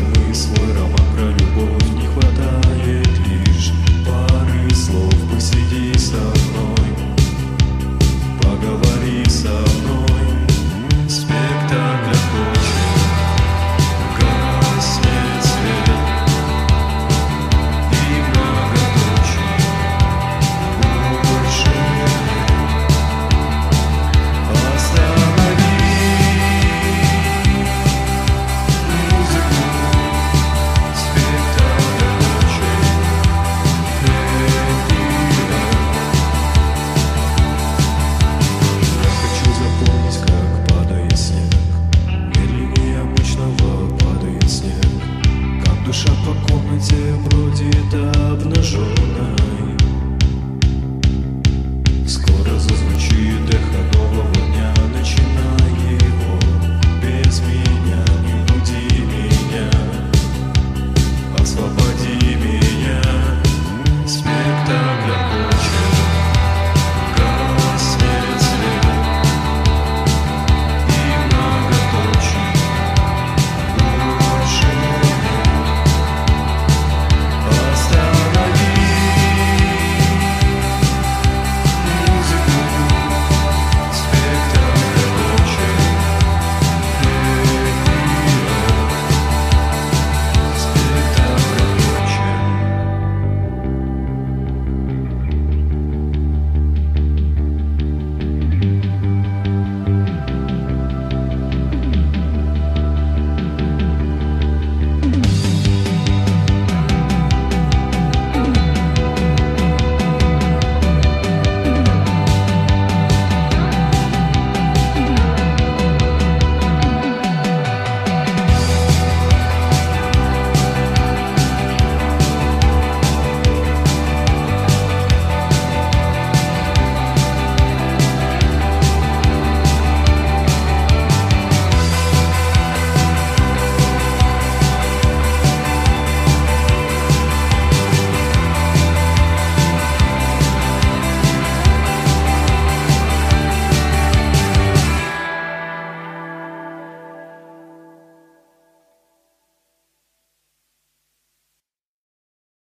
мы свой роман про любовь?